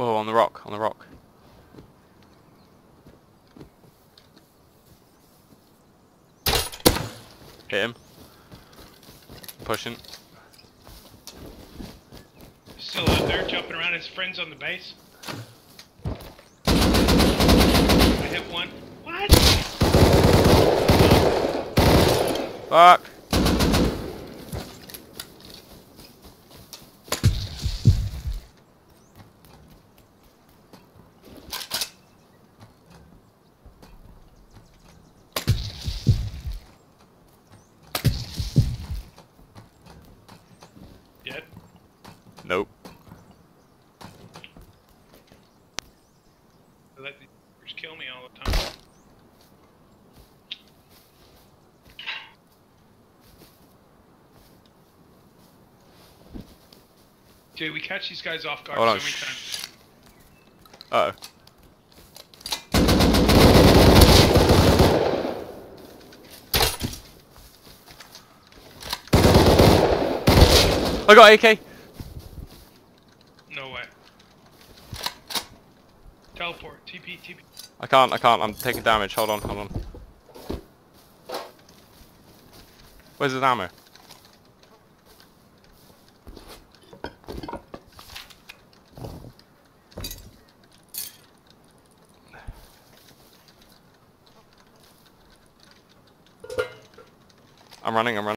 Whoa, on the rock, on the rock. Hit him. Pushing. Still out there, jumping around his friends on the base. I hit one. What? Fuck! Dead? Nope. They let these kill me all the time. Dude, we catch these guys off guard Hold so on, many times. Uh oh. I got AK! No way. Teleport. TP, TP. I can't, I can't, I'm taking damage. Hold on, hold on. Where's the ammo? I'm running, I'm running.